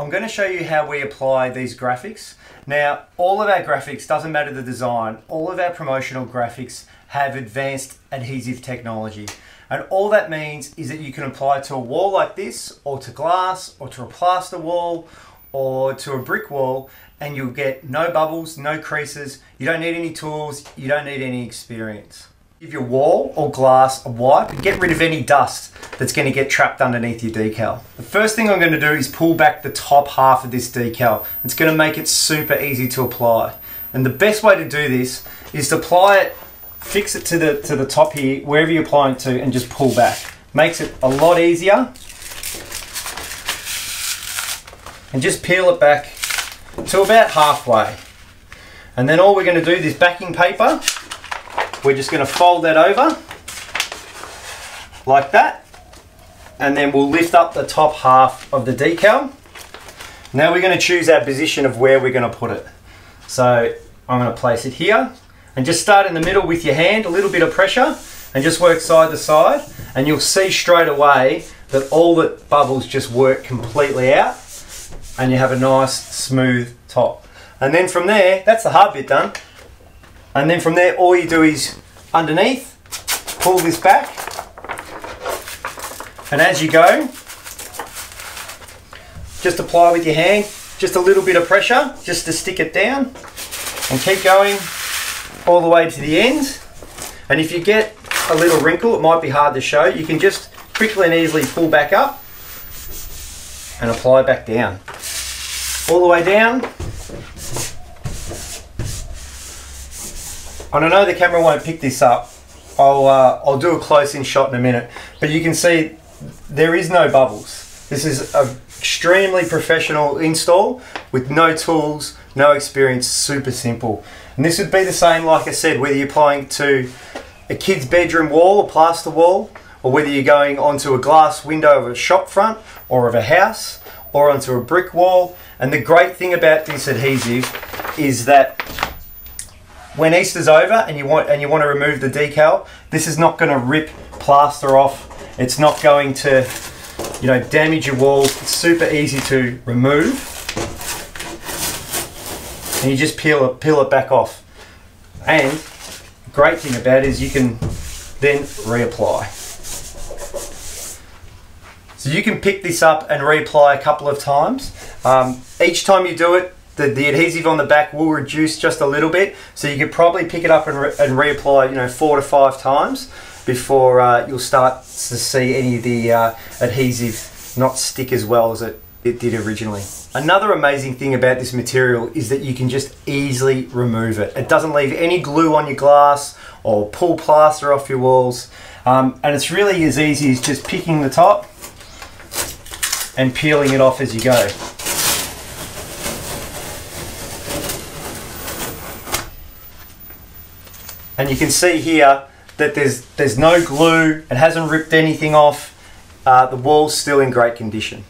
I'm going to show you how we apply these graphics. Now, all of our graphics, doesn't matter the design, all of our promotional graphics have advanced adhesive technology. And all that means is that you can apply to a wall like this, or to glass, or to a plaster wall, or to a brick wall, and you'll get no bubbles, no creases. You don't need any tools, you don't need any experience. Give your wall or glass a wipe and get rid of any dust that's going to get trapped underneath your decal. The first thing I'm going to do is pull back the top half of this decal. It's going to make it super easy to apply. And the best way to do this is to apply it, fix it to the, to the top here, wherever you're applying it to, and just pull back. Makes it a lot easier. And just peel it back to about halfway. And then all we're going to do, this backing paper, we're just going to fold that over like that and then we'll lift up the top half of the decal. Now we're going to choose our position of where we're going to put it. So I'm going to place it here and just start in the middle with your hand, a little bit of pressure and just work side to side and you'll see straight away that all the bubbles just work completely out and you have a nice smooth top. And then from there, that's the hard bit done. And then from there, all you do is underneath, pull this back. And as you go, just apply with your hand, just a little bit of pressure, just to stick it down. And keep going all the way to the end. And if you get a little wrinkle, it might be hard to show, you can just quickly and easily pull back up and apply back down. All the way down, And I know the camera won't pick this up. I'll, uh, I'll do a close-in shot in a minute. But you can see there is no bubbles. This is an extremely professional install with no tools, no experience, super simple. And this would be the same, like I said, whether you're applying to a kid's bedroom wall, a plaster wall, or whether you're going onto a glass window of a shop front or of a house, or onto a brick wall. And the great thing about this adhesive is that when Easter's over and you want and you want to remove the decal, this is not going to rip plaster off. It's not going to, you know, damage your walls. It's super easy to remove. And you just peel it, peel it back off. And the great thing about it is you can then reapply. So you can pick this up and reapply a couple of times. Um, each time you do it, the, the adhesive on the back will reduce just a little bit. So you could probably pick it up and, re and reapply, you know, four to five times before uh, you'll start to see any of the uh, adhesive not stick as well as it, it did originally. Another amazing thing about this material is that you can just easily remove it. It doesn't leave any glue on your glass or pull plaster off your walls. Um, and it's really as easy as just picking the top and peeling it off as you go. And you can see here that there's there's no glue. It hasn't ripped anything off. Uh, the wall's still in great condition